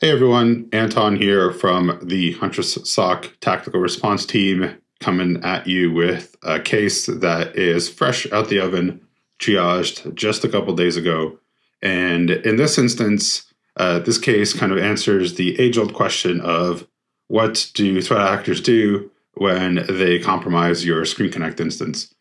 Hey everyone, Anton here from the Huntress SOC Tactical Response Team coming at you with a case that is fresh out the oven, triaged just a couple days ago. And in this instance, uh, this case kind of answers the age old question of what do threat actors do when they compromise your Screen Connect instance?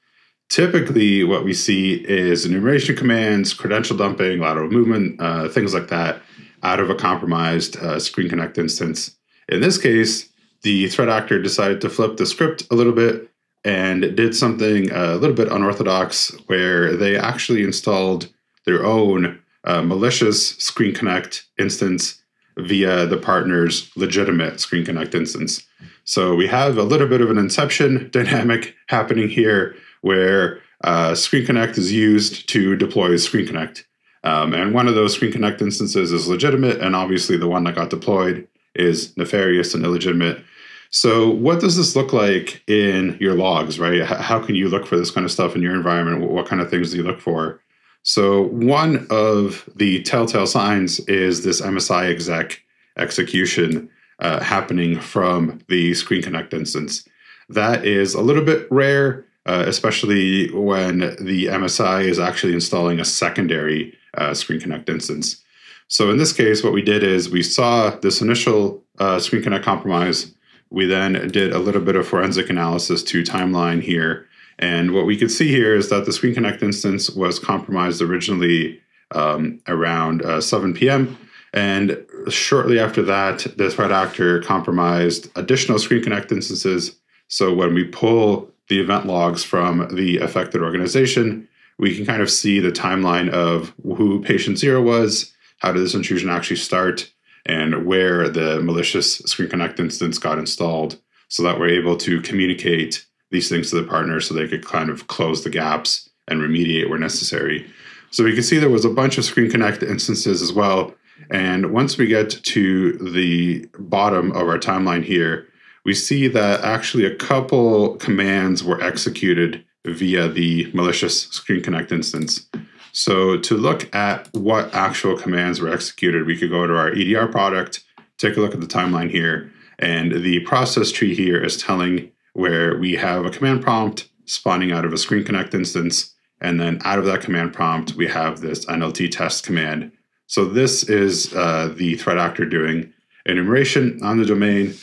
Typically, what we see is enumeration commands, credential dumping, lateral movement, uh, things like that, out of a compromised uh, Screen Connect instance. In this case, the threat actor decided to flip the script a little bit and did something a little bit unorthodox where they actually installed their own uh, malicious Screen Connect instance via the partner's legitimate Screen Connect instance. So we have a little bit of an inception dynamic happening here where uh, Screen Connect is used to deploy Screen Connect. Um, and one of those Screen Connect instances is legitimate, and obviously the one that got deployed is nefarious and illegitimate. So, what does this look like in your logs, right? How can you look for this kind of stuff in your environment? What kind of things do you look for? So, one of the telltale signs is this MSI exec execution uh, happening from the Screen Connect instance. That is a little bit rare uh, especially when the MSI is actually installing a secondary uh, Screen Connect instance. So in this case, what we did is we saw this initial uh, Screen Connect compromise. We then did a little bit of forensic analysis to timeline here. And what we could see here is that the Screen Connect instance was compromised originally um, around uh, 7 p.m. And shortly after that, the threat actor compromised additional Screen Connect instances. So when we pull the event logs from the affected organization, we can kind of see the timeline of who patient zero was, how did this intrusion actually start, and where the malicious Screen Connect instance got installed so that we're able to communicate these things to the partner so they could kind of close the gaps and remediate where necessary. So we can see there was a bunch of Screen Connect instances as well. And once we get to the bottom of our timeline here, we see that actually a couple commands were executed via the malicious Screen Connect instance. So to look at what actual commands were executed, we could go to our EDR product, take a look at the timeline here, and the process tree here is telling where we have a command prompt spawning out of a Screen Connect instance, and then out of that command prompt, we have this nltest command. So this is uh, the threat actor doing enumeration on the domain,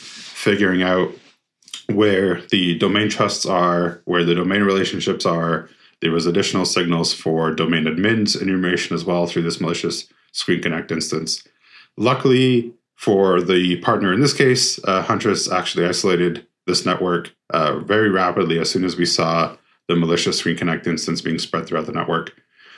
figuring out where the domain trusts are, where the domain relationships are. There was additional signals for domain admins enumeration as well through this malicious Screen Connect instance. Luckily for the partner in this case, uh, Huntress actually isolated this network uh, very rapidly as soon as we saw the malicious Screen Connect instance being spread throughout the network.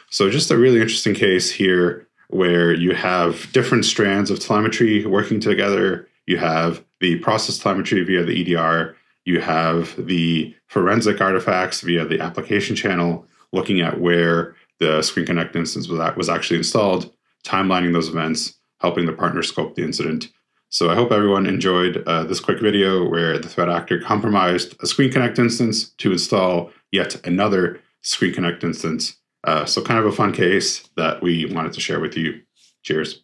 So just a really interesting case here where you have different strands of telemetry working together you have the process telemetry via the EDR. You have the forensic artifacts via the application channel, looking at where the Screen Connect instance was, actually installed, timelining those events, helping the partner scope the incident. So I hope everyone enjoyed uh, this quick video where the threat actor compromised a Screen Connect instance to install yet another Screen Connect instance. Uh, so kind of a fun case that we wanted to share with you. Cheers.